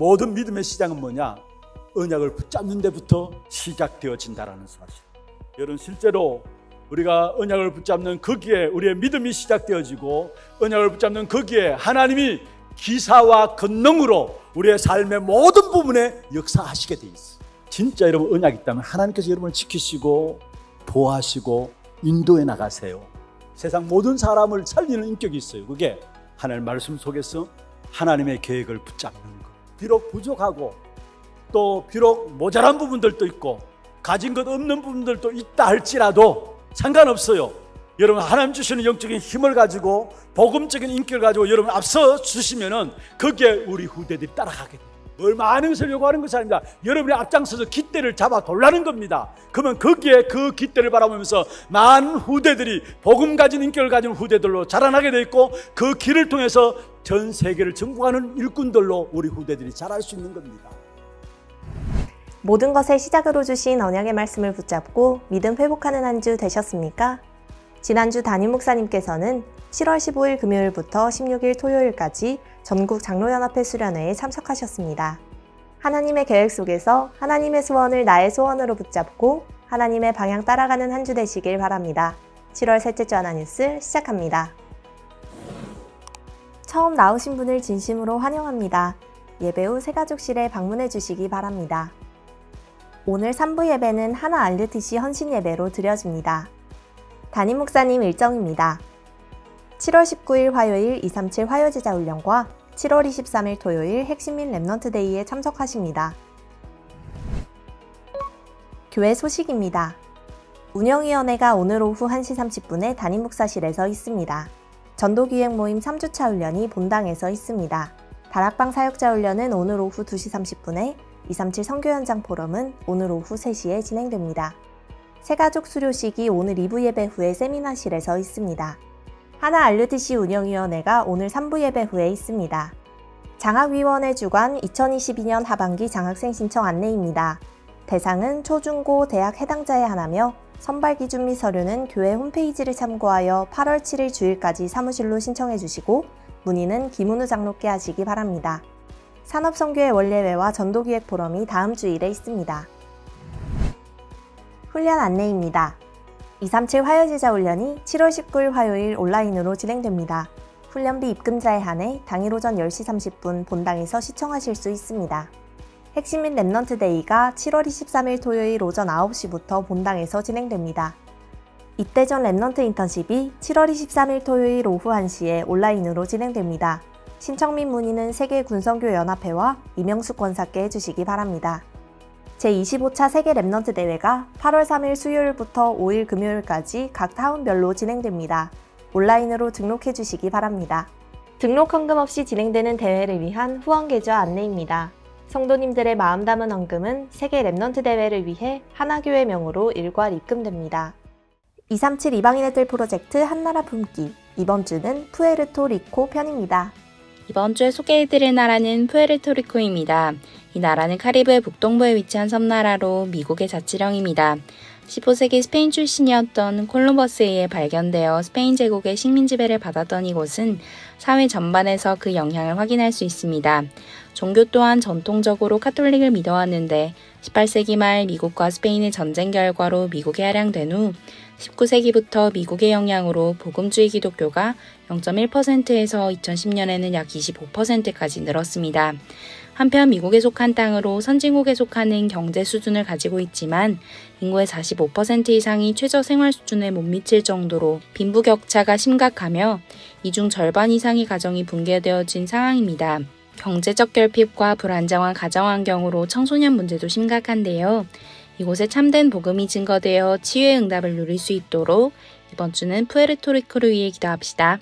모든 믿음의 시작은 뭐냐? 언약을 붙잡는 데부터 시작되어진다라는 사실. 여러분 실제로 우리가 언약을 붙잡는 거기에 우리의 믿음이 시작되어지고 언약을 붙잡는 거기에 하나님이 기사와 권능으로 우리의 삶의 모든 부분에 역사하시게 돼 있어. 진짜 여러분 언약이 있다면 하나님께서 여러분을 지키시고 보호하시고 인도해 나가세요. 세상 모든 사람을 살리는 인격이 있어요. 그게 하나님 말씀 속에서 하나님의 계획을 붙잡는 것. 비록 부족하고 또 비록 모자란 부분들도 있고 가진 것 없는 부분들도 있다 할지라도 상관없어요. 여러분 하나님 주시는 영적인 힘을 가지고 복음적인 인격을 가지고 여러분 앞서 주시면은 거기에 우리 후대들이 따라가게. 뭘 많은 것을 요구하는 것이 아닙니다. 여러분이 앞장서서 깃대를 잡아 돌라는 겁니다. 그러면 거기에 그 깃대를 바라보면서 많은 후대들이 복음 가진 인격을 가진 후대들로 자라나게 돼 있고 그 길을 통해서 전 세계를 정복하는 일꾼들로 우리 후대들이 자랄 수 있는 겁니다. 모든 것의 시작으로 주신 언약의 말씀을 붙잡고 믿음 회복하는 한 주 되셨습니까? 지난주 담임 목사님께서는 7월 15일 금요일부터 16일 토요일까지 전국 장로연합회 수련회에 참석하셨습니다. 하나님의 계획 속에서 하나님의 소원을 나의 소원으로 붙잡고 하나님의 방향 따라가는 한 주 되시길 바랍니다. 7월 셋째 주 하나뉴스 시작합니다. 처음 나오신 분을 진심으로 환영합니다. 예배 후 새가족실에 방문해 주시기 바랍니다. 오늘 3부 예배는 하나 RUTC 헌신 예배로 드려집니다. 담임 목사님 일정입니다. 7월 19일 화요일 237 화요제자 훈련과 7월 23일 토요일 핵심 및 Remnant Day에 참석하십니다. 교회 소식입니다. 운영위원회가 오늘 오후 1시 30분에 담임 목사실에서 있습니다. 전도기획 모임 3주차 훈련이 본당에서 있습니다. 다락방 사역자 훈련은 오늘 오후 2시 30분에 237 선교 현장 포럼은 오늘 오후 3시에 진행됩니다. 새가족 수료식이 오늘 2부 예배 후에 세미나실에서 있습니다. 하나 알르티시 운영위원회가 오늘 3부 예배 후에 있습니다. 장학위원회 주관 2022년 하반기 장학생 신청 안내입니다. 대상은 초중고 대학 해당자에 하나며 선발 기준 및 서류는 교회 홈페이지를 참고하여 8월 7일 주일까지 사무실로 신청해 주시고 문의는 김은우 장로께 하시기 바랍니다. 산업선교의 원례회와 전도기획 포럼이 다음 주일에 있습니다. 훈련 안내입니다. 237 화요제자 훈련이 7월 19일 화요일 온라인으로 진행됩니다. 훈련비 입금자에 한해 당일 오전 10시 30분 본당에서 시청하실 수 있습니다. 핵심 및 Remnant Day가 7월 23일 토요일 오전 9시부터 본당에서 진행됩니다. 이때 전 Remnant 인턴십이 7월 23일 토요일 오후 1시에 온라인으로 진행됩니다. 신청 및 문의는 세계군선교연합회와 이명숙 권사께 해주시기 바랍니다. 제25차 세계 Remnant 대회가 8월 3일 수요일부터 5일 금요일까지 각 타운별로 진행됩니다. 온라인으로 등록해 주시기 바랍니다. 등록 헌금 없이 진행되는 대회를 위한 후원 계좌 안내입니다. 성도님들의 마음 담은 헌금은 세계 Remnant 대회를 위해 하나교회 명으로 일괄 입금됩니다. 237 이방인의 뜰 프로젝트 한나라 품기 이번 주는 푸에르토 리코 편입니다. 이번 주에 소개해드릴 나라는 푸에르토리코입니다. 이 나라는 카리브해 북동부에 위치한 섬나라로 미국의 자치령입니다. 15세기 스페인 출신이었던 콜럼버스에 의해 발견되어 스페인 제국의 식민 지배를 받았던 이곳은 사회 전반에서 그 영향을 확인할 수 있습니다. 종교 또한 전통적으로 카톨릭을 믿어왔는데 18세기 말 미국과 스페인의 전쟁 결과로 미국에 하량된 후 19세기부터 미국의 영향으로 복음주의 기독교가 0.1%에서 2010년에는 약 25%까지 늘었습니다. 한편 미국에 속한 땅으로 선진국에 속하는 경제 수준을 가지고 있지만 인구의 45% 이상이 최저 생활 수준에 못 미칠 정도로 빈부격차가 심각하며 이중 절반 이상의 가정이 붕괴되어진 상황입니다. 경제적 결핍과 불안정한 가정 환경으로 청소년 문제도 심각한데요. 이곳에 참된 복음이 증거되어 치유의 응답을 누릴 수 있도록 이번 주는 푸에르토리코를 위해 기도합시다.